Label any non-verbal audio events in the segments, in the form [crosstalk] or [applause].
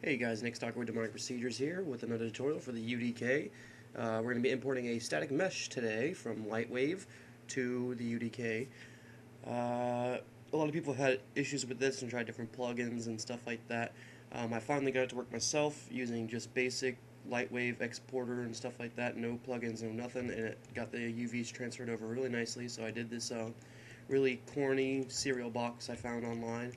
Hey guys, Nick Stocker with Demonic Procedures here with another tutorial for the UDK. Uh, we're going to be importing a static mesh today from Lightwave to the UDK. Uh, a lot of people have had issues with this and tried different plugins and stuff like that. Um, I finally got it to work myself using just basic Lightwave exporter and stuff like that, no plugins, no nothing, and it got the UVs transferred over really nicely. So I did this uh, really corny cereal box I found online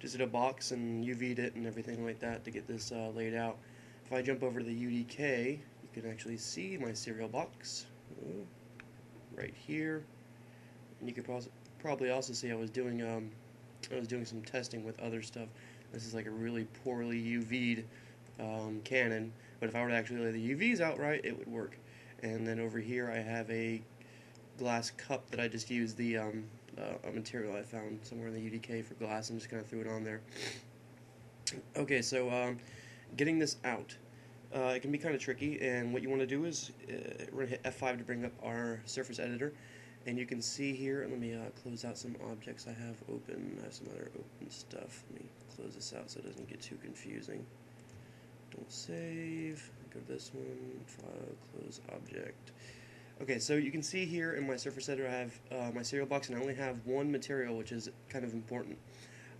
just did a box and UV'd it and everything like that to get this uh, laid out. If I jump over to the UDK, you can actually see my cereal box right here. And you could probably also see I was doing um, I was doing some testing with other stuff. This is like a really poorly UV'd um, Canon, but if I were to actually lay the UVs out right, it would work. And then over here I have a glass cup that I just used the um, uh, a material I found somewhere in the UDK for glass and just kind of threw it on there. Okay, so um, getting this out. Uh, it can be kind of tricky, and what you want to do is uh, we're going to hit F5 to bring up our surface editor. And you can see here, let me uh, close out some objects I have open. I have some other open stuff. Let me close this out so it doesn't get too confusing. Don't save. Go to this one. File, close object. Okay, so you can see here in my surface editor I have uh, my cereal box and I only have one material which is kind of important.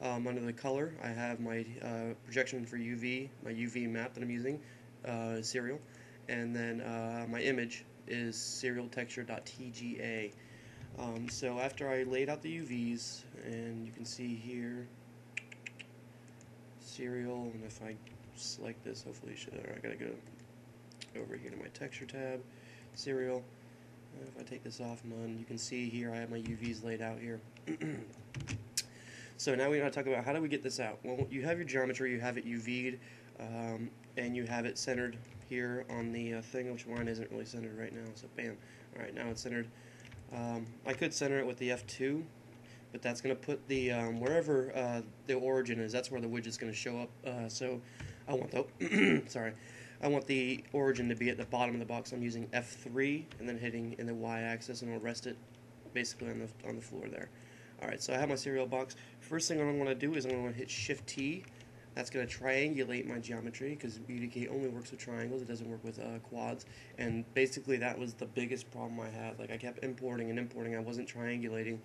Um, under the color I have my uh, projection for UV, my UV map that I'm using, uh, serial, and then uh, my image is serial texture.tga. Um, so after I laid out the UVs, and you can see here, serial, and if I select this, hopefully, should, I gotta go over here to my texture tab, serial, if I take this off, none, you can see here I have my UVs laid out here. [clears throat] so now going to talk about how do we get this out. Well, you have your geometry, you have it UV'd, um, and you have it centered here on the uh, thing, which mine isn't really centered right now, so bam. Alright, now it's centered. Um, I could center it with the F2, but that's going to put the, um, wherever uh, the origin is, that's where the widget's going to show up. Uh, so I want the, [clears throat] sorry, I want the origin to be at the bottom of the box. I'm using F3 and then hitting in the y-axis and I'll rest it basically on the, on the floor there. Alright, so I have my cereal box. First thing I'm going to do is I'm going to hit Shift-T. That's going to triangulate my geometry because UDK only works with triangles. It doesn't work with uh, quads. And basically that was the biggest problem I had. Like I kept importing and importing. I wasn't triangulating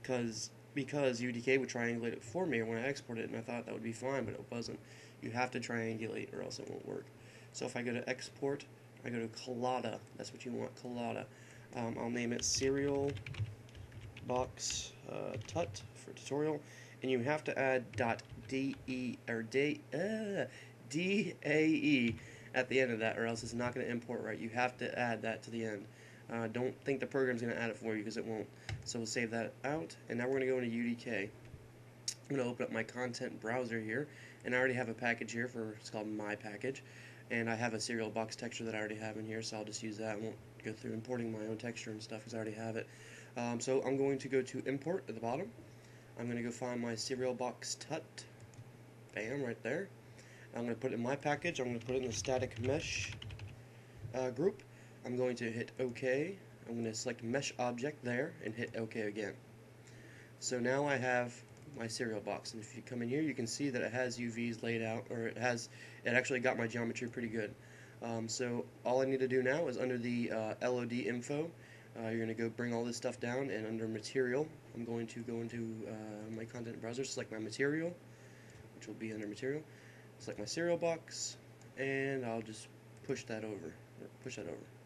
because because UDK would triangulate it for me when I export it and I thought that would be fine, but it wasn't. You have to triangulate or else it won't work. So if I go to export, I go to Collada. That's what you want, Collada. Um, I'll name it serial box uh, tut for tutorial, and you have to add dot de or de uh, dae at the end of that, or else it's not going to import right. You have to add that to the end. Uh, don't think the program's going to add it for you because it won't. So we'll save that out, and now we're going to go into UDK. I'm going to open up my content browser here, and I already have a package here for it's called my package and I have a cereal box texture that I already have in here so I'll just use that. I won't go through importing my own texture and stuff because I already have it. Um, so I'm going to go to import at the bottom. I'm going to go find my cereal box tut. Bam right there. I'm going to put it in my package. I'm going to put it in the static mesh uh, group. I'm going to hit OK. I'm going to select mesh object there and hit OK again. So now I have my serial box. And if you come in here, you can see that it has UVs laid out, or it has, it actually got my geometry pretty good. Um, so all I need to do now is under the uh, LOD info, uh, you're going to go bring all this stuff down, and under material, I'm going to go into uh, my content browser, select my material, which will be under material, select my serial box, and I'll just push that over, push that over.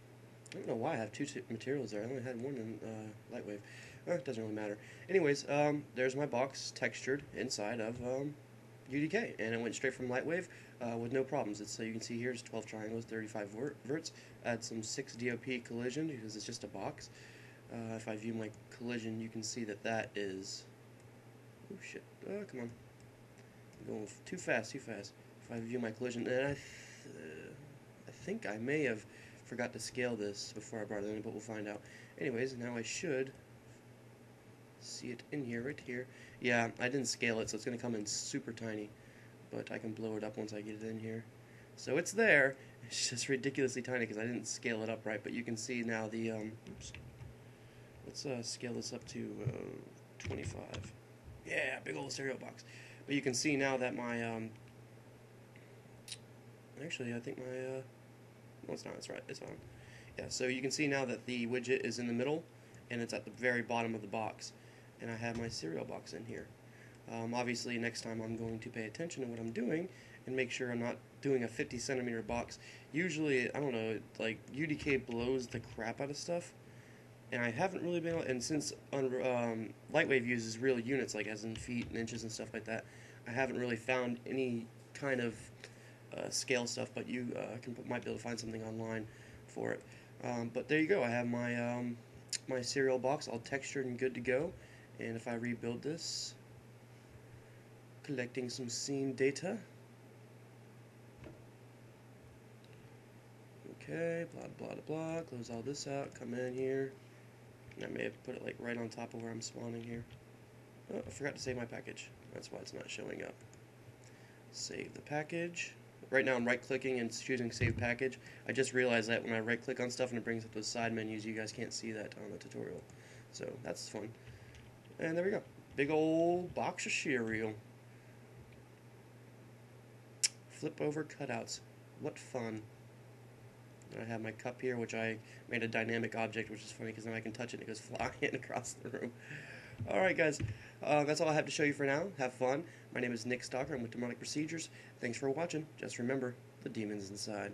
I don't know why I have two materials there. I only had one in uh, Lightwave. Eh, it doesn't really matter. Anyways, um, there's my box textured inside of um, UDK, and it went straight from Lightwave uh, with no problems. It's, so you can see here it's 12 triangles, 35 verts. Add some 6 DOP collision because it's just a box. Uh, if I view my collision, you can see that that is... Oh shit! Oh, come on! I'm going too fast, too fast. If I view my collision, and I, th uh, I think I may have forgot to scale this before I brought it in, but we'll find out. Anyways, now I should see it in here, right here. Yeah, I didn't scale it, so it's going to come in super tiny, but I can blow it up once I get it in here. So it's there, it's just ridiculously tiny because I didn't scale it up right, but you can see now the, um, oops, let's uh, scale this up to uh, 25. Yeah, big old cereal box. But you can see now that my, um, Actually, I think my, uh, no, it's not. It's right. It's on. Yeah. So you can see now that the widget is in the middle, and it's at the very bottom of the box, and I have my cereal box in here. Um, obviously, next time I'm going to pay attention to what I'm doing and make sure I'm not doing a 50 centimeter box. Usually, I don't know, like UDK blows the crap out of stuff, and I haven't really been. And since um, Lightwave uses real units, like as in feet and inches and stuff like that, I haven't really found any kind of uh, scale stuff. But you uh, can might be able to find something online for it. Um, but there you go. I have my um, my cereal box all textured and good to go. And if I rebuild this, collecting some scene data. Okay, blah blah blah. Close all this out. Come in here. I may have put it like right on top of where I'm spawning here. Oh, I forgot to save my package. That's why it's not showing up. Save the package. Right now I'm right clicking and choosing save package. I just realized that when I right click on stuff and it brings up those side menus, you guys can't see that on the tutorial. So that's fun. And there we go. Big old box of cereal. Flip over cutouts. What fun. I have my cup here, which I made a dynamic object, which is funny because then I can touch it and it goes [laughs] flying across the room. Alright guys, uh, that's all I have to show you for now. Have fun. My name is Nick Stocker. I'm with Demonic Procedures. Thanks for watching. Just remember, the demon's inside.